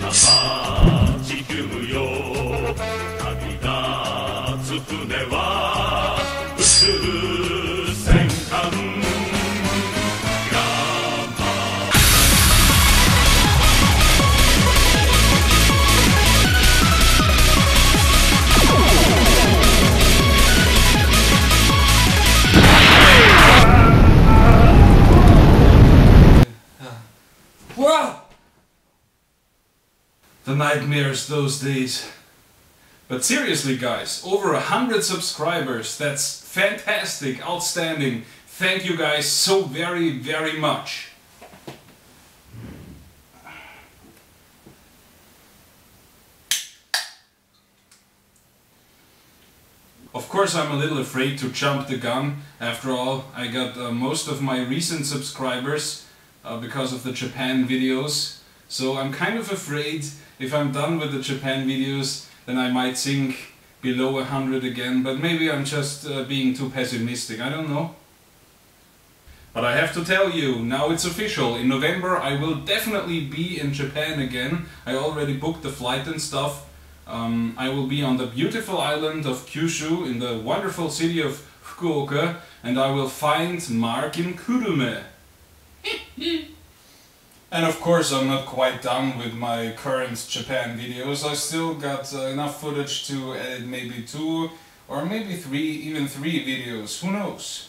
ば地球よ旅立つ船は宇宙戦艦ヤマ Wow! The nightmares those days. But seriously, guys, over a hundred subscribers. That's fantastic, outstanding. Thank you guys so very, very much. Of course, I'm a little afraid to jump the gun. After all, I got uh, most of my recent subscribers uh, because of the Japan videos. So I'm kind of afraid if I'm done with the Japan videos, then I might sink below 100 again. But maybe I'm just uh, being too pessimistic. I don't know. But I have to tell you, now it's official. In November I will definitely be in Japan again. I already booked the flight and stuff. Um, I will be on the beautiful island of Kyushu in the wonderful city of Fukuoka and I will find Mark in Kurume. and of course I'm not quite done with my current Japan videos. I still got uh, enough footage to edit maybe two or maybe three, even three videos. Who knows?